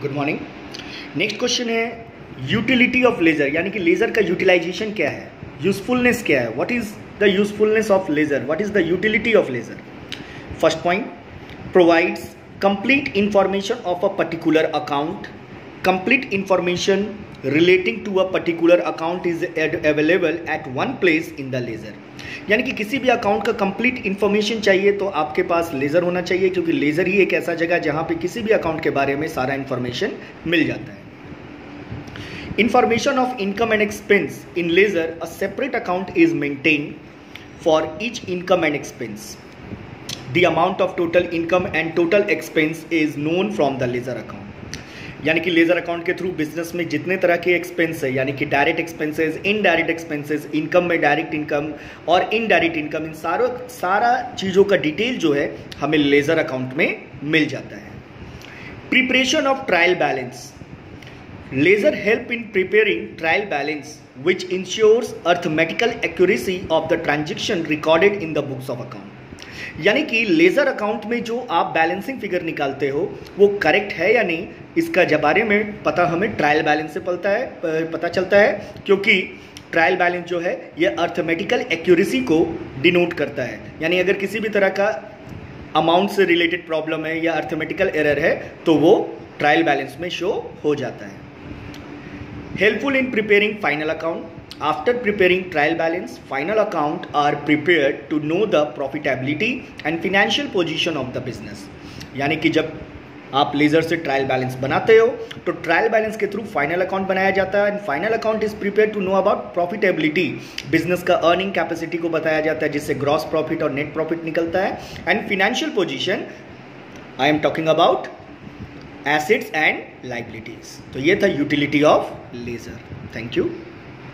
Good morning next question है utility of ledger यानी कि लेजर का यूटिलाइजेशन क्या है? यूजफुलनेस क्या है? What is the usefulness of ledger what is the utility of ledger first point provides complete information of a particular account complete information relating to a particular account is available at one place in the ledger यानी कि किसी भी account का complete information चाहिए तो आपके पास laser होना चाहिए, क्योंकि लेज़र ही एक ऐसा जगह जहाँ पे किसी भी अकाउंट के बारे में सारा इन्फॉर्मेशन मिल जाता है। Information of income and expense in ledger a separate account is maintain for each income and expense the amount of total income and total expense is known from the ledger account यानी कि ledger account के through business में जितने तरह के expense है यानी कि direct expenses indirect expenses income में डायरेक्ट इनकम और इनडायरेक्ट इनकम इन सारों, सारा चीज़ों का डिटेल जो है हमें लेज़र अकाउंट में मिल जाता है। Preparation of trial balance ledger help in preparing trial balance which ensures arithmetical accuracy of the transaction recorded in the books of account यानी कि लेज़र अकाउंट में जो आप बैलेंसिंग फिगर निकालते हो, वो करेक्ट है या नहीं, इसका जब बारे में पता हमें ट्रायल बैलेंस से पलता है पता चलता है, क्योंकि ट्रायल बैलेंस जो है, ये अर्थमेटिकल एक्यूरेसी को डिनोट करता है। यानी अगर किसी भी तरह का अमाउंट से रिलेटेड प्रॉब्लम है या अर्थमेटिकल एरर है तो वो ट्रायल बैलेंस में शो हो जाता है। Helpful in preparing final account After preparing trial balance, final account are prepared to know the profitability and financial position of the business. यानी कि जब आप लेजर से ट्रायल बैलेंस बनाते हो तो ट्रायल बैलेंस के थ्रू फाइनल अकाउंट बनाया जाता है। And final account is prepare to know about profitability business का अर्निंग कैपेसिटी को बताया जाता है जिससे ग्रॉस प्रॉफिट और नेट प्रॉफिट निकलता है। And financial position I am talking about assets and liabilities तो ये था utility of ledger thank you